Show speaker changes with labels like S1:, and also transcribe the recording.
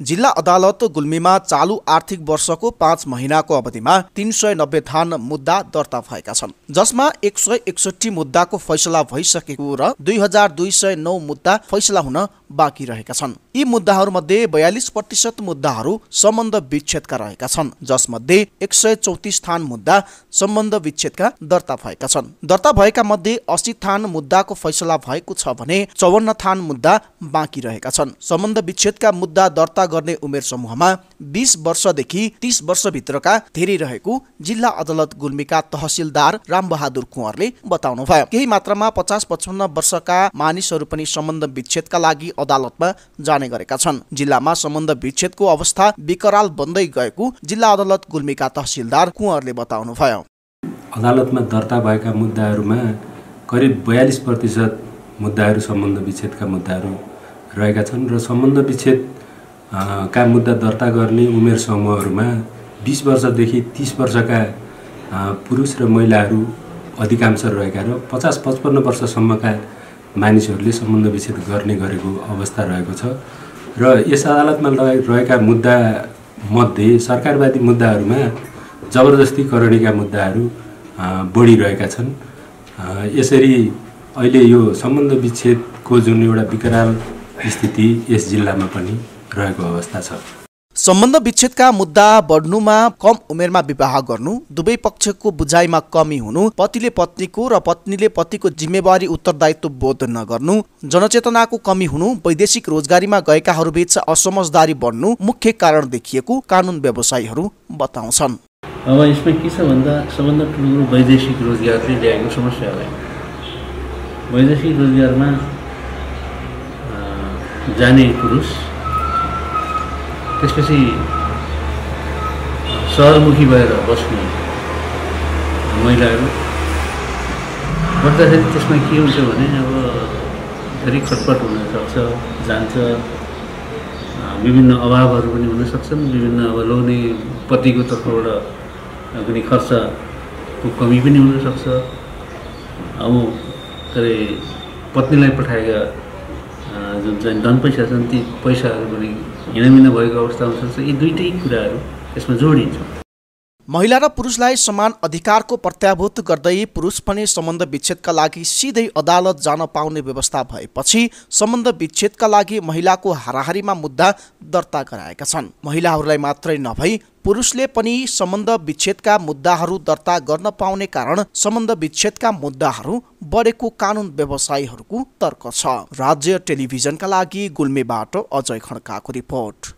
S1: जिल्ला अदालत गुल्मीमा चालु आर्थिक वर्षको पाँच महिनाको अवधिमा तिन सय नब्बे थान मुद्दा दर्ता भएका छन् जसमा एक सय एकसठी मुद्दाको फैसला भइसकेको र दुई हजार दुई सय नौ मुद्दा फैसला हुन बाँकी रहेका छन्। यी मुद्दाहरूमध्ये बयालिस प्रतिशत मुद्दाहरू सम्बन्ध विच्छेदका रहेका छन् जसमध्ये एक सय चौतिस थान मुद्दा सम्बन्ध विच्छेदका दर्ता भएका छन्। दर्ता भएका मध्ये अस्सी थान मुद्दाको फैसला भएको छ भने चौवन्न थान मुद्दा बाँकी रहेका छन्। सम्बन्ध विच्छेदका मुद्दा दर्ता गर्ने उमेर समूहमा बिस वर्षदेखि तिस वर्षभित्रका धेरै रहेको जिल्ला अदालत गुल्मीका तहसिलदार रामबहादुर कुँवरले बताउनुभयो। केही मात्रामा पचास पचपन्न वर्षका मानिसहरू पनि सम्बन्ध विच्छेदका लागि अदालतमा जाने गरेका छन्। जिल्लामा सम्बन्ध विच्छेदको अवस्था विकराल बन्दै गएको जिल्ला अदालत गुल्मीका तहसिलदार कुँवरले बताउनुभयो।
S2: अदालतमा दर्ता भएका मुद्दाहरूमा करिब बयालिस प्रतिशत मुद्दाहरू सम्बन्ध विच्छेदका मुद्दाहरू रहेका छन् र सम्बन्ध विच्छेद का मुद्दा दर्ता गर्ने उमेर समूहहरूमा बिस वर्षदेखि तिस वर्षका पुरुष र महिलाहरू अधिकांश रहेका र पचास पचपन्न वर्षसम्मका मानिसहरूले सम्बन्ध विच्छेद गर्ने गरेको अवस्था रहेको छ। र यस अदालतमा रहेका मुद्दामध्ये सरकारवादी मुद्दाहरूमा जबरजस्तीकरणीका मुद्दाहरू बढिरहेका छन्। यसरी अहिले यो सम्बन्ध विच्छेदको जुन एउटा विकराल स्थिति यस जिल्लामा पनि रहेको अवस्था छ।
S1: सम्बन्ध विच्छेदका मुद्दा बढ्नुमा कम उमेरमा विवाह गर्नु दुवै पक्षको बुझाइमा कमी हुनु पतिले पत्नीको र पत्नीले पतिको जिम्मेवारी उत्तरदायित्व बोध नगर्नु जनचेतनाको कमी हुनु वैदेशिक रोजगारीमा गएकाहरू बीच असमझदारी बढ्नु मुख्य कारण देखिएको कानुन व्यवसायीहरू बताउँछन्।
S3: अब यसमा के छ भन्दा सबभन्दा ठुलो वैदेशिक रोजगारले ल्याएको समस्या हो वैदेशिक रोजगारमा जाने पुरुष त्यसपछि सहरमुखी भएर बस्ने महिलाहरू बस्दाखेरि त्यसमा के हुन्छ भने अब धेरै खटपट हुनसक्छ जान्छ। विभिन्न अभावहरू पनि हुनसक्छन् विभिन्न अब लोग्ने पतिको तर्फबाट कुनै खर्चको कमी पनि हुनसक्छ अब के अरे पत्नीलाई पठाएका जुन चाहिँ धन पैसा छन् ती पैसाहरू पनि हिँडामिना भएको अवस्था हुनसक्छ यी दुइटै कुराहरू यसमा जोडिन्छ।
S1: महिला र पुरुषलाई समान अधिकारको प्रत्याभूत गर्दै पुरुष पनि सम्बन्ध विच्छेदका लागि सिधै अदालत जान पाउने व्यवस्था भएपछि सम्बन्ध विच्छेदका लागि महिलाको हाराहारीमा मुद्दा दर्ता गराएका छन्। महिलाहरूलाई मात्रै नभई पुरुषले पनि सम्बन्ध विच्छेदका मुद्दाहरू दर्ता गर्न पाउने कारण सम्बन्ध विच्छेदका मुद्दाहरू बढेको कानुन व्यवसायीहरूको तर्क छ। राज्य टेलिभिजनका लागि गुल्मेबाट अजय खड्काको रिपोर्ट।